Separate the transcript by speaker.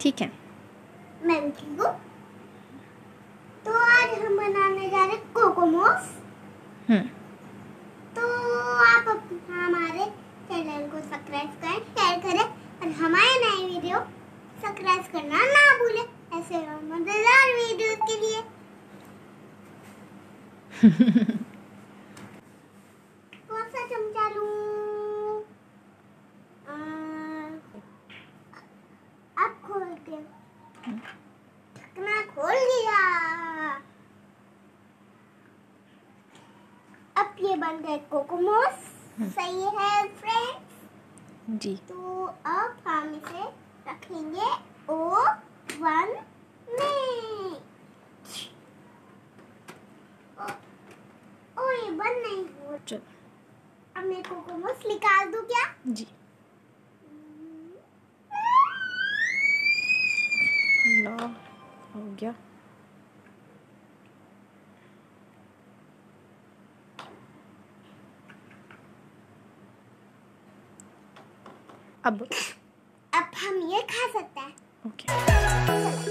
Speaker 1: ठीक है।
Speaker 2: मैं तो आज हम बनाने जा रहे कोकोमोस।
Speaker 1: हम्म।
Speaker 2: तो आप हमारे चैनल को सब्सक्राइब करें शेयर करें और हमारे नए वीडियो सब्सक्राइब करना ना भूलें। ऐसे मज़ेदार वीडियो के लिए।
Speaker 1: ढकना
Speaker 2: खोल दिया अब ये बन गए कोकोमोस। सही है फ्रेंड्स
Speaker 1: जी।
Speaker 2: तो अब हम इसे रखेंगे ओ वन में। ओ, ओ ये बंद नहीं हुआ।
Speaker 1: चलो।
Speaker 2: अब मैं कोकोमोस निकाल दूँ क्या?
Speaker 1: जी। हो गया। अब अब
Speaker 2: हम ये खा सकते हैं।
Speaker 1: ओके